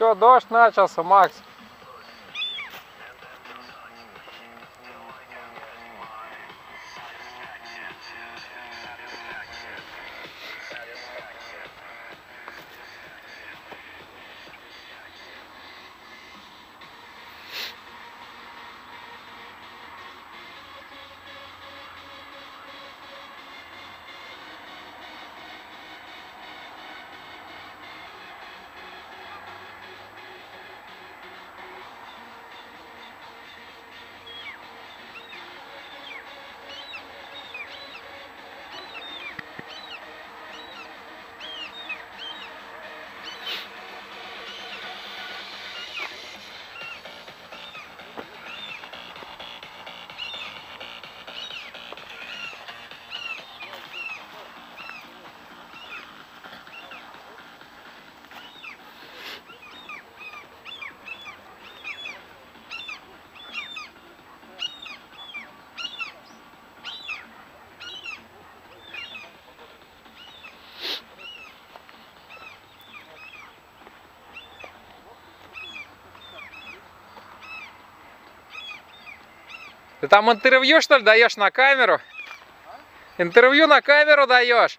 Все, дождь начался, Макс. Ты там интервью, что ли, даешь на камеру? Интервью на камеру даешь?